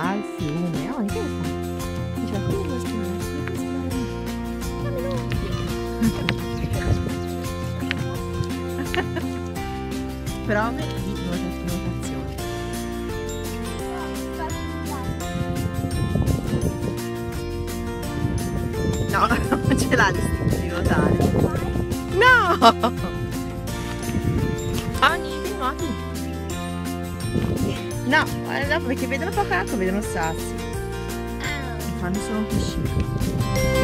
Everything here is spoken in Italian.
al fiume. Oh, che fa? Diceva quello Prove di nuotazione. No, non ce l'ha di nuotare. No! Ani, dei nuoti. No, eh, no, perché vedono poco acqua, vedono sassi. E fanno solo un piscino.